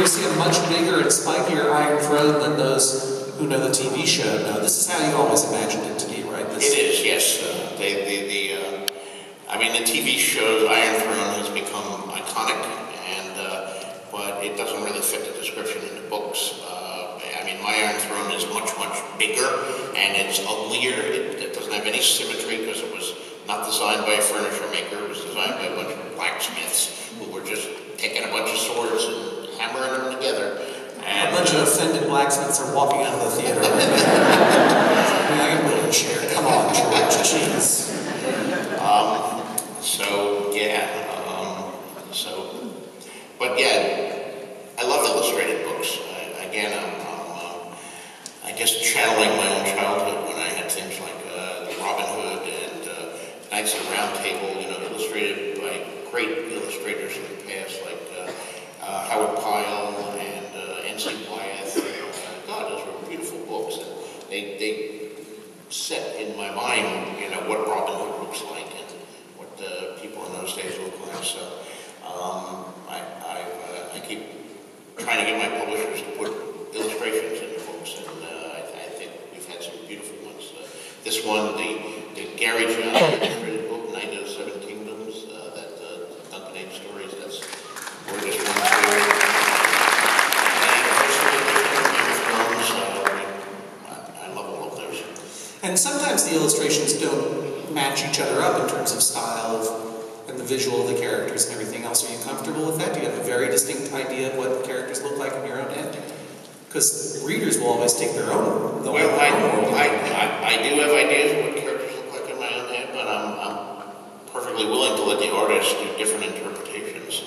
we see a much bigger and spikier Iron Throne than those who know the TV show know. This is how you always imagined it to be, right? This It is, yes. Uh, they, the, the, uh, I mean, the TV show Iron Throne has become iconic, and uh, but it doesn't really fit the description in the books. Uh, I mean, my Iron Throne is much, much bigger, and it's uglier. It, it doesn't have any symmetry because it was not designed by a furniture maker. It was designed by a bunch of blacksmiths who were just taking a bunch of swords and together. A bunch of offended blacksmiths are walking out of the theater. right now. I mean, I can put a chair. Come on, George. Jeez. So yeah, um, so but yeah, I love illustrated books. I, again, I'm, I'm uh, I guess channeling my own childhood when I had things like uh, Robin Hood and uh, Knights of the Round Table, you know, illustrated by great illustrators in the past like books, and they they set in my mind, you know, what Robin Hood looks like and what the people in those days look like. So um, I, I, uh, I keep trying to get my publishers to put illustrations in the books, and uh, I, I think we've had some beautiful ones. Uh, this one, the, the Gary Gianni illustrated book, Knight of the Seven Kingdoms, uh, that uh, Dunk and Egg Stories, that's a gorgeous one too. And the first edition of Game of Thrones, uh, I, I love all of those. And sometimes the illustrations don't match each other up in terms of style of, and the visual of the characters and everything else. Are you comfortable with that? Do you have a very distinct idea of what the characters look like in your own head? Because readers will always take their own. they'll Well, I, I. I, I do have ideas of what characters look like in my own head, but I'm, I'm perfectly willing to let the artist do different interpretations.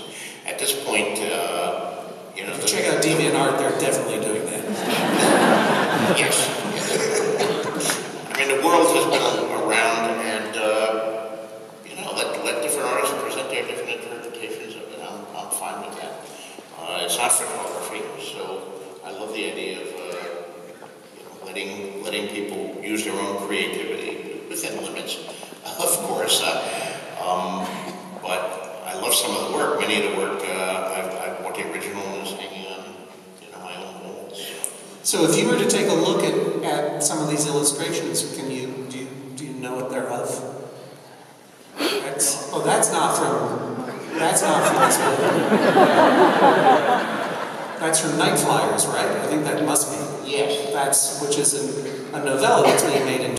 At this point, uh, you know, If the- you check out DeviantArt, they're definitely doing that. yes, yes. I mean, the world has been around, and uh, you know, let let different artists present their different interpretations of it. I'm, I'm fine with that. It's photography, so I love the idea of uh, you know, letting letting people use their own creativity within limits, of course. Uh, um, but I love some of the work. Many of the work uh, I've, I've bought the original and is hanging on you know my own walls. So if you were to take a look at, at some of these illustrations, can you do, you do you know what they're of? That's, oh, that's not from that's not book. That's from Nightflyers, right? I think that must be. Yes. That's which is a, a novella that's being made into